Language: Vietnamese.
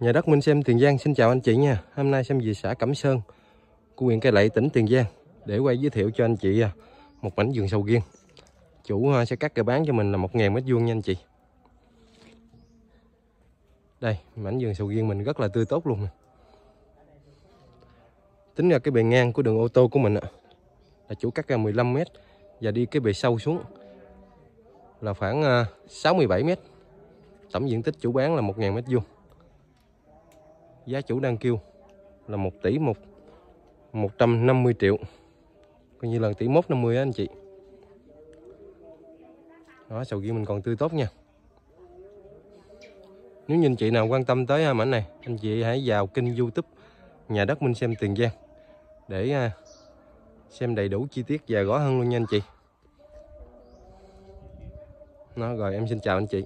Nhà đất Minh Xem Tiền Giang xin chào anh chị nha. Hôm nay xem về xã Cẩm Sơn của huyện Cây Lậy tỉnh Tiền Giang để quay giới thiệu cho anh chị à, một mảnh vườn sầu riêng. Chủ à, sẽ cắt cây bán cho mình là 1.000 mét vuông nha anh chị. Đây, mảnh vườn sầu riêng mình rất là tươi tốt luôn. nè. Tính ra cái bề ngang của đường ô tô của mình à, là chủ cắt ra 15 mét và đi cái bề sâu xuống là khoảng 67 mét. Tổng diện tích chủ bán là 1.000 mét vuông giá chủ đang kêu là 1 tỷ một 150 triệu. Coi như là tỷ mốt 50 á, anh chị. Đó, sầu riêng mình còn tươi tốt nha. Nếu như anh chị nào quan tâm tới à, mảnh này, anh chị hãy vào kênh youtube nhà đất Minh xem Tiền Giang để à, xem đầy đủ chi tiết và rõ hơn luôn nha, anh chị. Nó rồi, em xin chào anh chị.